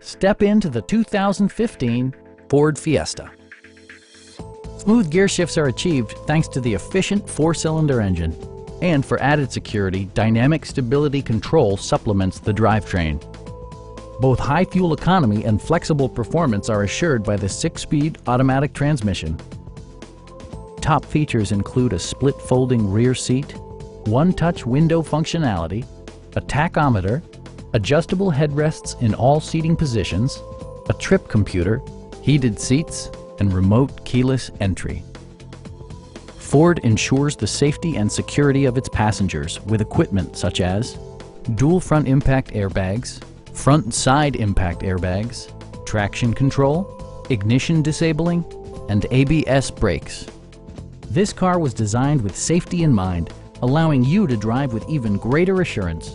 Step into the 2015 Ford Fiesta. Smooth gear shifts are achieved thanks to the efficient four-cylinder engine. And for added security, dynamic stability control supplements the drivetrain. Both high fuel economy and flexible performance are assured by the six-speed automatic transmission. Top features include a split folding rear seat, one-touch window functionality, a tachometer, adjustable headrests in all seating positions, a trip computer, heated seats, and remote keyless entry. Ford ensures the safety and security of its passengers with equipment such as dual front impact airbags, front side impact airbags, traction control, ignition disabling, and ABS brakes. This car was designed with safety in mind, allowing you to drive with even greater assurance.